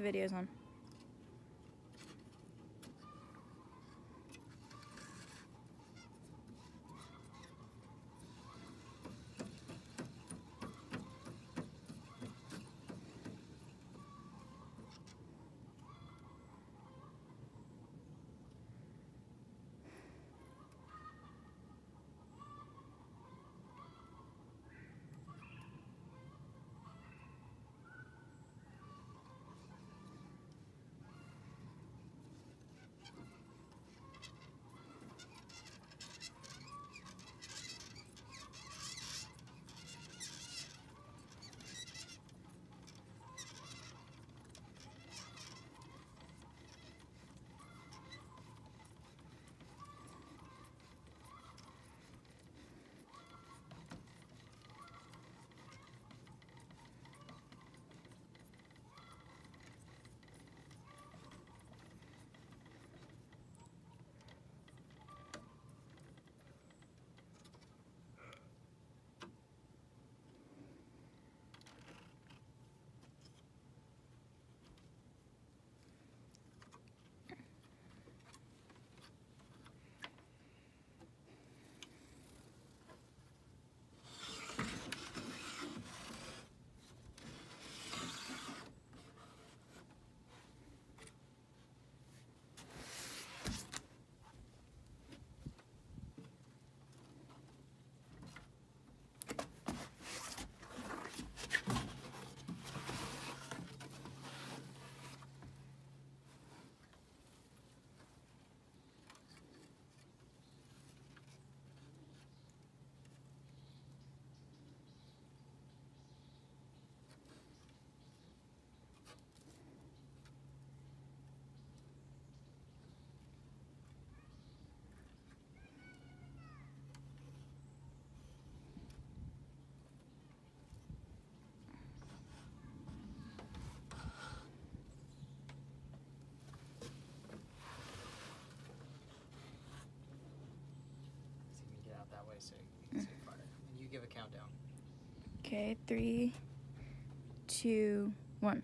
the video's on. Get out that way so you can see fire. And you give a countdown. Okay, three, two, one.